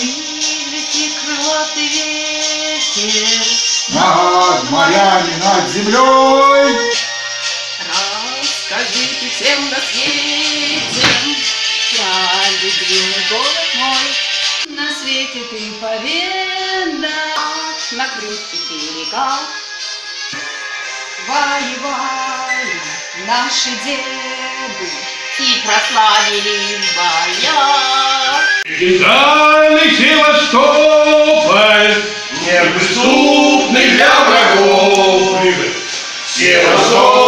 ты ветер, Над морями, над землей. расскажи ты всем на свете про любимый город мой. На свете ты поведа на крымских берегах. Воевали наши деды и прославили в боях. Идеальный Севастополь.